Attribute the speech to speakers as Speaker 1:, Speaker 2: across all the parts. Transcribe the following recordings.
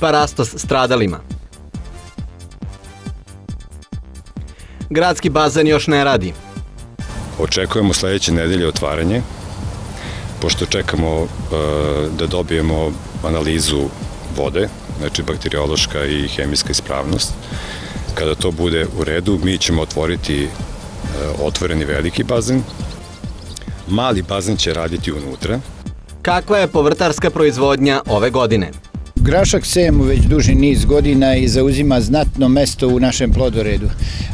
Speaker 1: parastos stradalima. Gradski bazen još ne radi.
Speaker 2: Očekujemo sledeće nedelje otvaranje, pošto čekamo uh, da dobijemo analizu vode, znači bakteriološka i hemijska ispravnost. Kada to bude u redu, mi ćemo otvoriti uh, otvoreni veliki bazen. Mali bazen će raditi unutra.
Speaker 1: Kakva je povrtarska proizvodnja ove godine?
Speaker 3: Grašak sejemo već duži niz godina i zauzima znatno mesto u našem plodoredu.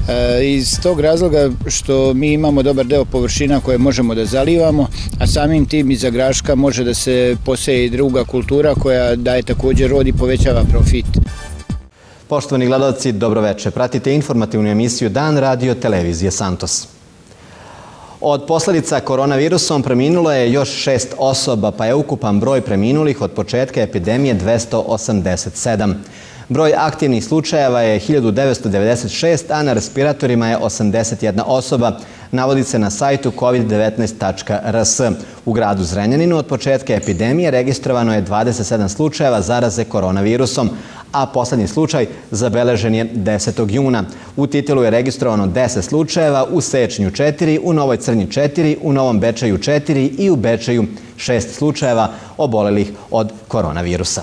Speaker 3: E, iz tog razloga što mi imamo dobar deo površina koje možemo da zalivamo, a samim tim iza graška može da se poseje i druga kultura koja daje također rod i povećava profit.
Speaker 1: Poštovani gledalci, dobroveče. Pratite informativnu emisiju Dan radio televizije Santos. Od posledica koronavirusom preminulo je još šest osoba, pa je ukupan broj preminulih od početka epidemije 287. Broj aktivnih slučajeva je 1996, a na respiratorima je 81 osoba, navodi se na sajtu covid19.rs. U gradu Zrenjaninu od početka epidemije registrovano je 27 slučajeva zaraze koronavirusom, a poslednji slučaj zabeležen je 10. juna. U titelu je registrovano 10 slučajeva, u Sečnju 4, u Novoj Crnji 4, u Novom Bečaju 4 i u Bečaju 6 slučajeva obolelih od koronavirusa.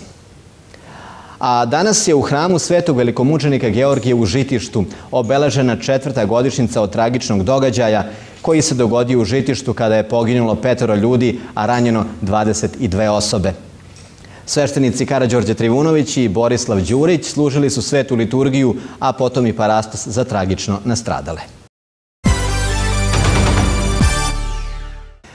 Speaker 1: A danas je u hramu Svetog velikomučenika Georgije u Žitištu obeležena četvrta godišnjica od tragičnog događaja koji se dogodio u Žitištu kada je poginulo petoro ljudi, a ranjeno 22 osobe. Sveštenici Karadžorđe Trivunović i Borislav Đurić služili su svetu liturgiju, a potom i parastos za tragično nastradale.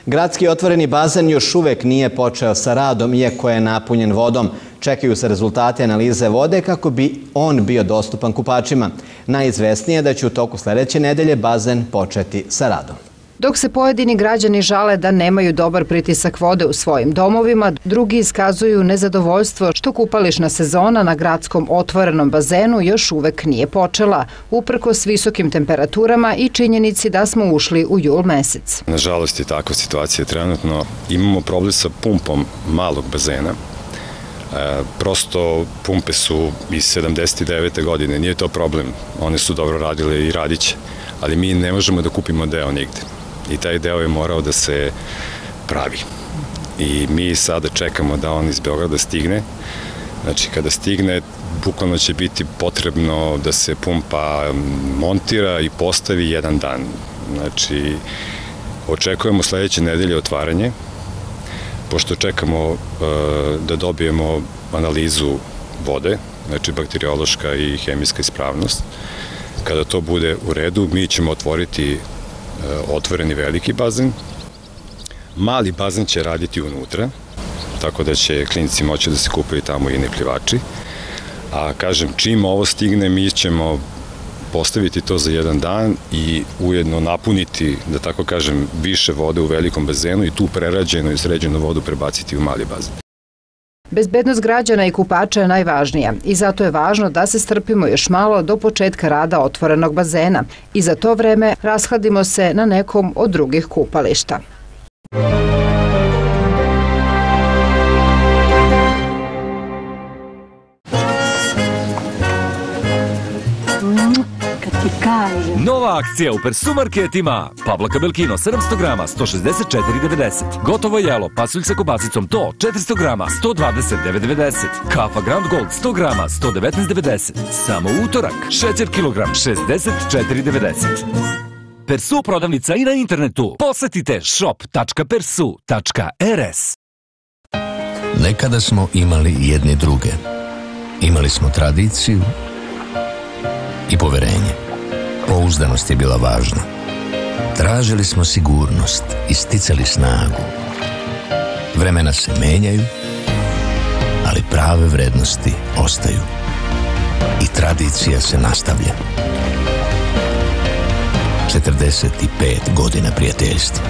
Speaker 1: Gradski otvoreni bazen još uvek nije počeo sa radom, iako je napunjen vodom. Čekaju se rezultate analize vode kako bi on bio dostupan kupačima. Najizvesnije je da će u toku sledeće nedelje bazen početi sa radom.
Speaker 4: Dok se pojedini građani žale da nemaju dobar pritisak vode u svojim domovima, drugi iskazuju nezadovoljstvo što kupališna sezona na gradskom otvorenom bazenu još uvek nije počela, uprko s visokim temperaturama i činjenici da smo ušli u jul mesec.
Speaker 2: Nažalost je takva situacija trenutno. Imamo problem sa pumpom malog bazena, E, prosto pumpe su iz 79. godine, nije to problem, one su dobro radile i radiće, ali mi ne možemo da kupimo deo nigde i taj deo je morao da se pravi. I mi sada čekamo da on iz Beograda stigne. Znači, kada stigne, bukvalno će biti potrebno da se pumpa montira i postavi jedan dan. Znači, očekujemo sledeće nedelje otvaranje, pošto čekamo uh, da dobijemo analizu vode, znači bakteriološka i hemijska ispravnost. Kada to bude u redu, mi ćemo otvoriti E, otvoreni veliki bazen. Mali bazen će raditi unutra, tako da će klinici moći da se kupaju tamo i nepljivači. A kažem, čim ovo stigne, mi ćemo postaviti to za jedan dan i ujedno napuniti, da tako kažem, više vode u velikom bazenu i tu prerađenu i sređenu vodu prebaciti u mali bazen.
Speaker 4: Bezbednost građana i kupača je najvažnija i zato je važno da se strpimo još malo do početka rada otvorenog bazena i za to vreme rashladimo se na nekom od drugih kupališta.
Speaker 5: Akcija u Persumarketima. Pavlaka Belkino 700 grama 164,90. Gotovo jelo pasulj sa kobasicom to 400 grama 129,90. Kafa Grand Gold 100 grama 119,90. Samo utorak. Šećer kilogram 64,90. Persu prodavnica i na internetu. Posetite shop.persu.rs
Speaker 6: Nekada smo imali jedni druge. Imali smo tradiciju i poverenje. Pouzdanost je bila važna. Tražili smo sigurnost i sticali snagu. Vremena se menjaju, ali prave vrednosti ostaju. I tradicija se nastavlja. 45 godina prijateljstva.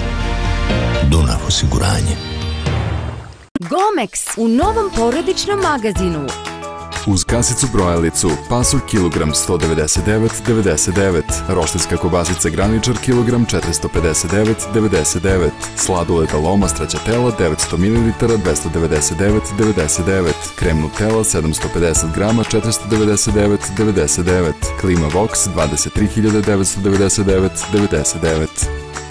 Speaker 6: Dunav osiguranje.
Speaker 7: Gomex u novom porodičnom magazinu uz kasicu brojalicu, pasulj kilogram 199,99, roštilska kobasica graničar kilogram 459,99, sladoled aloma straćatela 900 ml 299,99, krem Nutella 750 g 499,99, klima Vox 23.999,99.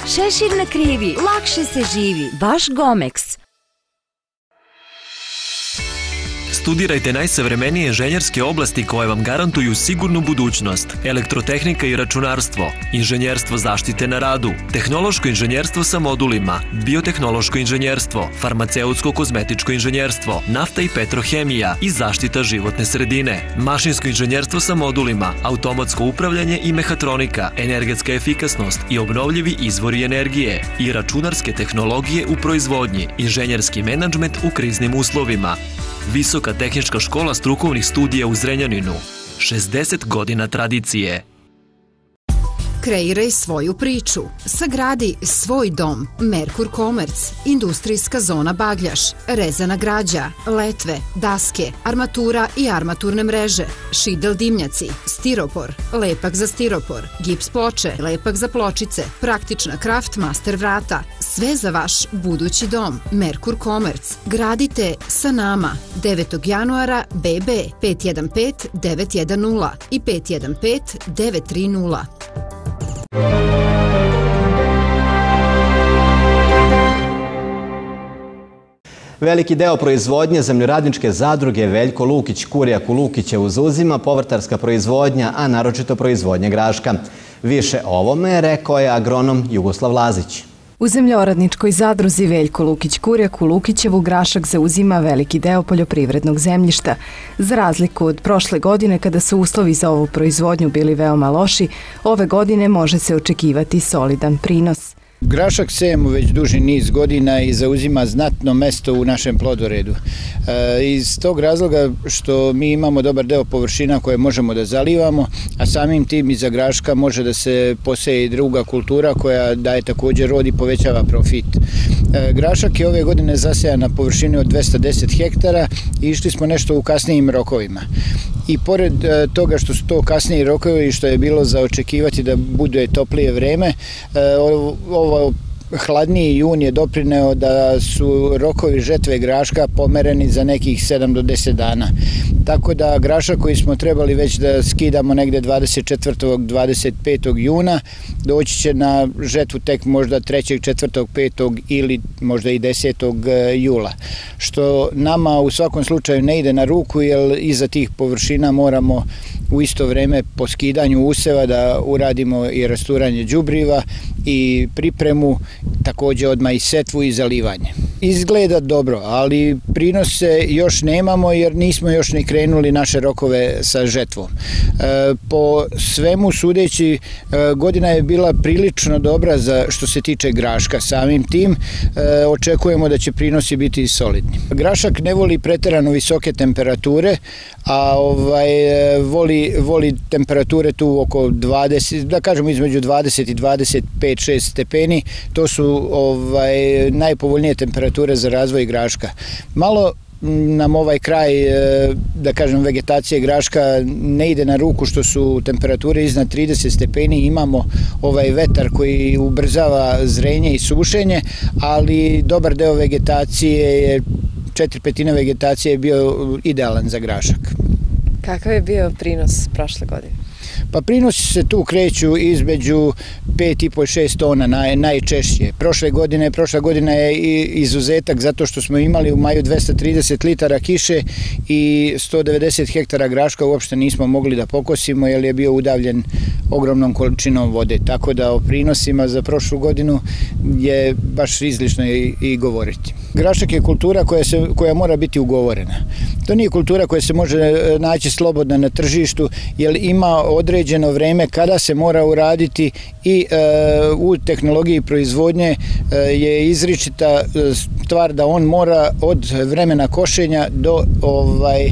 Speaker 8: Šešir na krivi, lakše se živi, baš Gomex.
Speaker 9: Studirajte najsavremenije inženjerske oblasti koje vam garantuju sigurnu budućnost. Elektrotehnika i računarstvo, inženjerstvo zaštite na radu, tehnološko inženjerstvo sa modulima, biotehnološko inženjerstvo, farmaceutsko-kozmetičko inženjerstvo, nafta i petrohemija i zaštita životne sredine, mašinsko inženjerstvo sa modulima, automatsko upravljanje i mehatronika, energetska efikasnost i obnovljivi izvori energije i računarske tehnologije u proizvodnji, inženjerski menadžment u kriznim uslovima, Visoka tehnička škola strukovnih studija u Zrenjaninu. 60 godina tradicije.
Speaker 4: Kreiraj svoju priču. Sagradi svoj dom. Merkur Komerc. Industrijska zona Bagljaš. Rezana građa. Letve. Daske. Armatura i armaturne mreže. Šidel dimnjaci. Stiropor. Lepak za stiropor. Gips ploče. Lepak za pločice. Praktična kraft master vrata. Sve za vaš budući dom. Merkur Komerc. Gradite sa nama. 9. januara BB 515 910 i 515 930.
Speaker 1: Veliki deo proizvodnje zemljoradničke zadruge Veljko Lukić Kurijak u Lukićevu zauzima povrtarska proizvodnja, a naročito proizvodnja graška. Više o ovome rekao je agronom Jugoslav Lazić.
Speaker 10: U zemljoradničkoj zadruzi Veljko Lukić Kurjak u Lukićevu grašak zauzima veliki deo poljoprivrednog zemljišta. Za razliku od prošle godine kada su uslovi za ovu proizvodnju bili veoma loši, ove godine može se očekivati solidan prinos.
Speaker 3: Grašak sejemo već duži niz godina i zauzima znatno mesto u našem plodoredu. E, iz tog razloga što mi imamo dobar deo površina koje možemo da zalivamo, a samim tim iza graška može da se poseje i druga kultura koja daje također rod i povećava profit. E, grašak je ove godine zasejan na površini od 210 hektara i išli smo nešto u kasnijim rokovima. I pored e, toga što su to kasniji rokovi i što je bilo za očekivati da bude toplije vreme, e, ovo hladniji jun je doprineo da su rokovi žetve graška pomereni za nekih 7 do 10 dana. Tako da graša koji smo trebali već da skidamo negde 24. 25. juna doći će na žetvu tek možda 3. 4. 5. ili možda i 10. E, jula. Što nama u svakom slučaju ne ide na ruku jer iza tih površina moramo u isto vreme po skidanju useva da uradimo i rasturanje đubriva i pripremu, takođe odmah i setvu i zalivanje. Izgleda dobro, ali prinose još nemamo jer nismo još ni krenuli naše rokove sa žetvom. E, po svemu sudeći e, godina je bila prilično dobra za što se tiče graška. Samim tim e, očekujemo da će prinosi biti solidni. Grašak ne voli preterano visoke temperature, a ovaj voli voli temperature tu oko 20, da kažemo između 20 i 25 6 stepeni. To su ovaj najpovoljnije temperature za razvoj graška. Malo nam ovaj kraj, e, da kažem, vegetacije graška ne ide na ruku što su temperature iznad 30 stepeni, imamo ovaj vetar koji ubrzava zrenje i sušenje, ali dobar deo vegetacije je, četiri petina vegetacije je bio idealan za grašak.
Speaker 11: Kakav je bio prinos prošle godine?
Speaker 3: Pa prinosi se tu kreću između 5,5 i 6 tona naj, najčešće. Prošle godine, prošla godina je izuzetak zato što smo imali u maju 230 litara kiše i 190 hektara graška uopšte nismo mogli da pokosimo jer je bio udavljen ogromnom količinom vode. Tako da o prinosima za prošlu godinu je baš izlično i, i govoriti. Grašak je kultura koja, se, koja mora biti ugovorena. To nije kultura koja se može e, naći slobodna na tržištu jer ima određeno vreme kada se mora uraditi i e, u tehnologiji proizvodnje e, je izričita e, stvar da on mora od vremena košenja do ovaj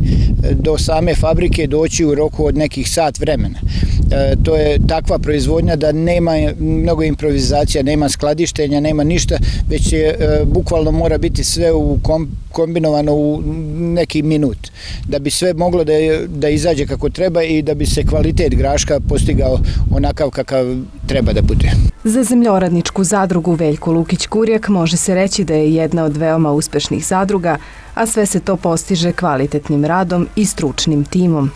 Speaker 3: do same fabrike doći u roku od nekih sat vremena. E, to je takva proizvodnja da nema mnogo improvizacija, nema skladištenja, nema ništa, već je e, bukvalno mora biti sve u kom, kombinovano u neki minut da bi sve moglo da, da izađe kako treba i da bi se kvalitet graška postigao onakav kakav treba da bude.
Speaker 10: Za zemljoradničku zadrugu Veljko Lukić Kurjak može se reći da je jedna od veoma uspešnih zadruga, a sve se to postiže kvalitetnim radom i stručnim timom.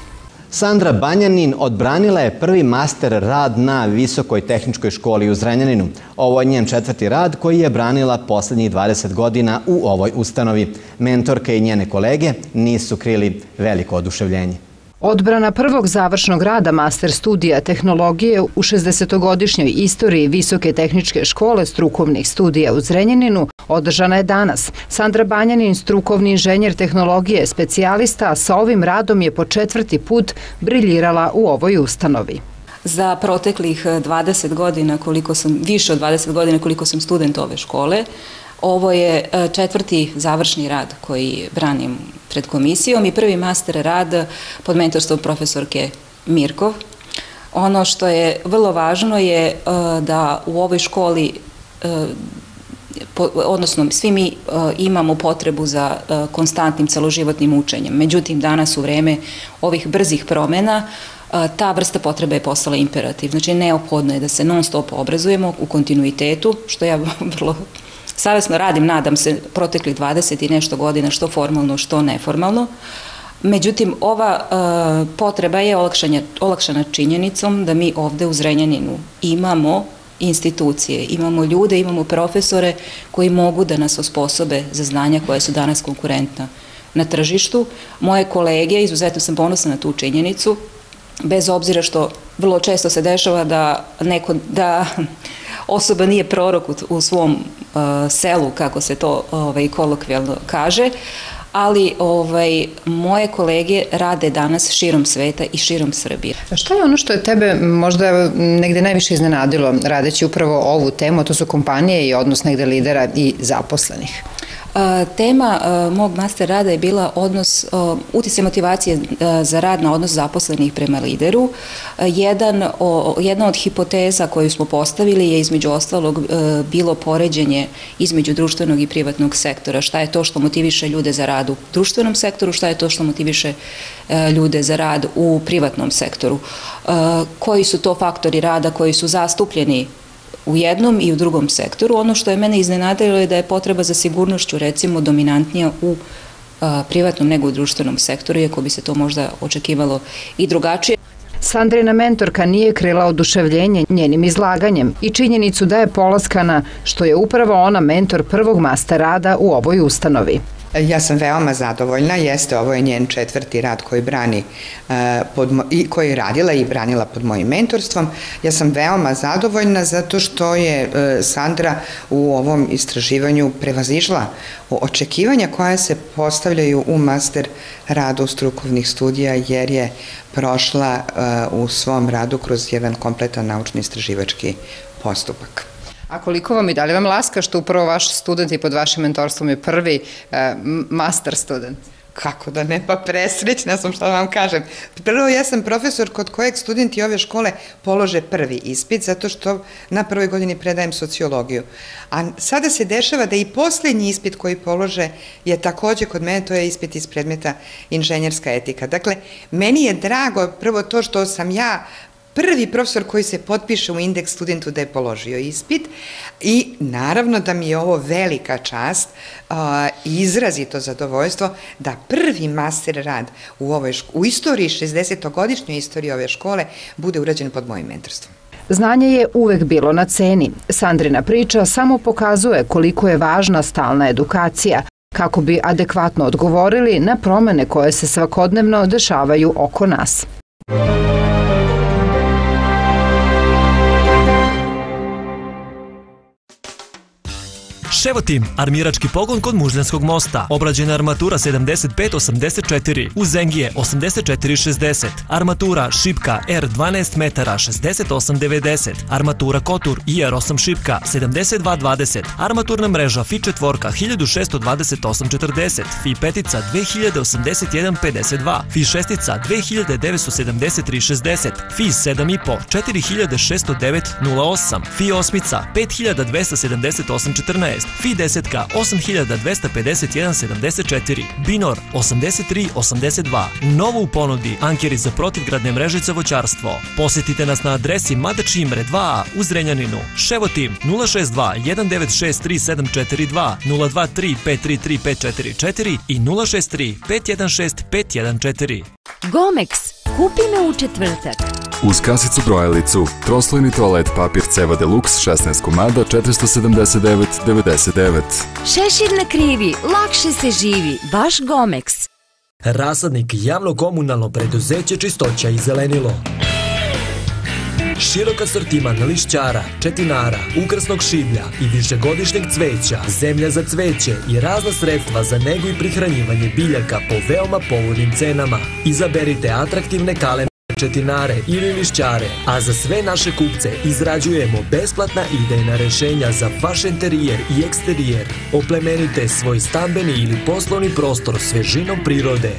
Speaker 1: Sandra Banjanin odbranila je prvi master rad na Visokoj tehničkoj školi u Zrenjaninu. Ovo je njen četvrti rad koji je branila poslednjih 20 godina u ovoj ustanovi. Mentorke i njene kolege nisu krili veliko oduševljenje.
Speaker 4: Odbrana prvog završnog rada master studija tehnologije u 60-godišnjoj istoriji Visoke tehničke škole strukovnih studija u Zrenjaninu održana je danas. Sandra Banjanin, strukovni inženjer tehnologije, specijalista, sa ovim radom je po četvrti put briljirala u ovoj ustanovi.
Speaker 12: Za proteklih 20 godina, koliko sam, više od 20 godina koliko sam student ove škole, Ovo je e, četvrti završni rad koji branim pred komisijom i prvi master rad pod mentorstvom profesorke Mirkov. Ono što je vrlo važno je e, da u ovoj školi e, odnosno svi mi imamo potrebu za konstantnim celoživotnim učenjem. Međutim, danas u vreme ovih brzih promena ta vrsta potrebe je postala imperativ. Znači, neophodno je da se non stop obrazujemo u kontinuitetu, što ja vrlo savjesno radim, nadam se, proteklih 20 i nešto godina, što formalno, što neformalno. Međutim, ova uh, potreba je olakšana činjenicom da mi ovde u Zrenjaninu imamo institucije, imamo ljude, imamo profesore koji mogu da nas osposobe za znanja koja su danas konkurentna na tržištu. Moje kolege, izuzetno sam ponosna na tu činjenicu, bez obzira što vrlo često se dešava da neko, da osoba nije prorok u, u svom uh, selu, kako se to ovaj, kolokvijalno kaže, ali ovaj, moje kolege rade danas širom sveta i širom Srbije.
Speaker 4: Šta je ono što je tebe možda negde najviše iznenadilo radeći upravo ovu temu, to su kompanije i odnos negde lidera i zaposlenih?
Speaker 12: Tema mog master rada je bila odnos, utjece motivacije za rad na odnos zaposlenih prema lideru. Jedan, jedna od hipoteza koju smo postavili je između ostalog bilo poređenje između društvenog i privatnog sektora. Šta je to što motiviše ljude za rad u društvenom sektoru, šta je to što motiviše ljude za rad u privatnom sektoru. Koji su to faktori rada koji su zastupljeni u jednom i u drugom sektoru. Ono što je mene iznenadilo je da je potreba za sigurnošću recimo dominantnija u privatnom nego u društvenom sektoru, iako bi se to možda očekivalo i drugačije.
Speaker 4: Sandrina mentorka nije krila oduševljenje njenim izlaganjem i činjenicu da je polaskana što je upravo ona mentor prvog master rada u ovoj ustanovi.
Speaker 13: Ja sam veoma zadovoljna, jeste, ovo je njen četvrti rad koji brani, e, pod, i koji je radila i branila pod mojim mentorstvom. Ja sam veoma zadovoljna zato što je e, Sandra u ovom istraživanju prevazišla očekivanja koja se postavljaju u master radu strukovnih studija jer je prošla e, u svom radu kroz jedan kompletan naučni istraživački postupak.
Speaker 4: A koliko vam i da li vam laska što upravo vaš student i pod vašim mentorstvom je prvi e, master student?
Speaker 13: Kako da ne, pa presrećna sam što vam kažem. Prvo, ja sam profesor kod kojeg studenti ove škole polože prvi ispit, zato što na prvoj godini predajem sociologiju. A sada se dešava da i poslednji ispit koji polože je takođe kod mene, to je ispit iz predmeta inženjerska etika. Dakle, meni je drago prvo to što sam ja prvi profesor koji se potpiše u indeks studentu da je položio ispit i naravno da mi je ovo velika čast i izrazito zadovoljstvo da prvi master rad u, ovoj u istoriji, 60-godišnjoj istoriji ove škole, bude urađen pod mojim mentorstvom.
Speaker 4: Znanje je uvek bilo na ceni. Sandrina priča samo pokazuje koliko je važna stalna edukacija, kako bi adekvatno odgovorili na promene koje se svakodnevno dešavaju oko nas.
Speaker 9: Ševotim, armirački pogon kod Mužljanskog mosta. Obrađena armatura 75-84, Uzengije 84-60, armatura šipka R12 metara 68-90, armatura Kotur IR8 šipka 72-20, armaturna mreža FI četvorka 1628-40, FI petica 2081-52, FI šestica 2973-60, FI 7,5 4609-08, FI osmica 5278-14, FI desetka 8251-74, Binor 83-82, novo u ponudi ankeri za protivgradne mreže za voćarstvo. Posjetite nas na adresi Madač Imre 2A u Zrenjaninu. Ševotim 062 196 3742 023 533 544 i 063 516 514.
Speaker 8: Gomex, kupi me u četvrtak.
Speaker 7: Uz kasicu brojalicu, troslojni toalet papir Ceva Deluxe 16 komada 479,99.
Speaker 8: Šešir na krivi, lakše se živi, baš Gomex.
Speaker 9: Rasadnik javno komunalno preduzeće Čistoća i zelenilo. Širok asortiman lišćara, četinara, ukrasnog šiblja i višegodišnjeg cveća, zemlja za cveće i razna sredstva za negu i prihranjivanje biljaka po veoma povoljnim cenama. Izaberite atraktivne kalene četinare ili lišćare, a za sve naše kupce izrađujemo besplatna idejna rešenja za vaš interijer i eksterijer. Oplemenite svoj stambeni ili poslovni prostor svežinom prirode.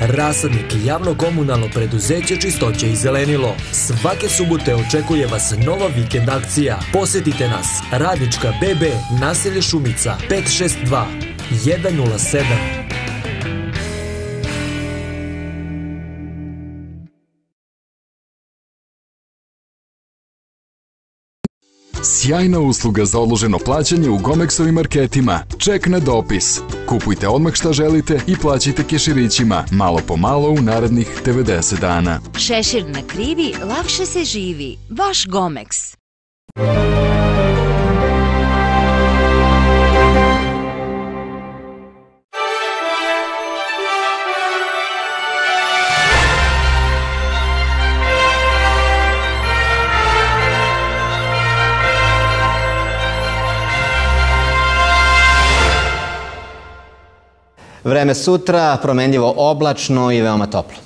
Speaker 9: Rasadnik javno komunalno preduzeće Čistoće i zelenilo. Svake subote očekuje vas nova vikend akcija. Posjetite nas. Radnička BB, naselje Šumica, 562 107.
Speaker 7: Sjajna usluga za odloženo plaćanje u Gomexovim marketima. Ček na dopis. Kupujte odmah šta želite i plaćajte keširićima, malo po malo u narednih 90 dana.
Speaker 8: Šešir na krivi, lakše se živi, baš Gomex.
Speaker 1: Vreme sutra, promenljivo oblačno i veoma toplo.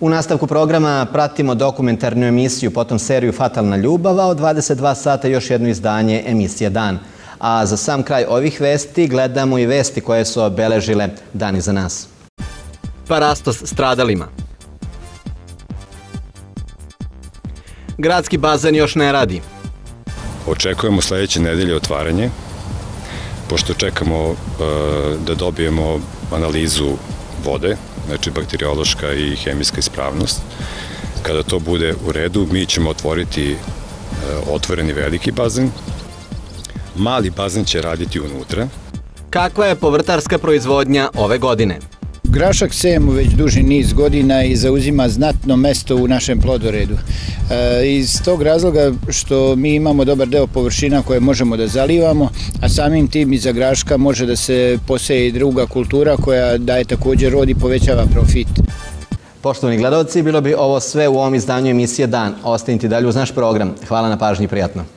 Speaker 1: U nastavku programa pratimo dokumentarnu emisiju, potom seriju Fatalna ljubav, a od 22 sata još jedno izdanje emisija Dan. A za sam kraj ovih vesti gledamo i vesti koje su obeležile dani za nas. Parastos stradalima. Gradski bazen još ne radi.
Speaker 2: Očekujemo sledeće nedelje otvaranje, pošto čekamo e, da dobijemo analizu vode, znači bakteriološka i hemijska ispravnost. Kada to bude u redu, mi ćemo otvoriti e, otvoreni veliki bazen, mali bazen će raditi unutra.
Speaker 1: Kakva je povrtarska proizvodnja ove godine?
Speaker 3: Grašak sejemo već duži niz godina i zauzima znatno mesto u našem plodoredu. E, iz tog razloga što mi imamo dobar deo površina koje možemo da zalivamo, a samim tim iza graška može da se poseje i druga kultura koja daje također rod i povećava profit.
Speaker 1: Poštovani gledalci, bilo bi ovo sve u ovom izdanju emisije Dan. Ostanite dalje uz naš program. Hvala na pažnji i prijatno.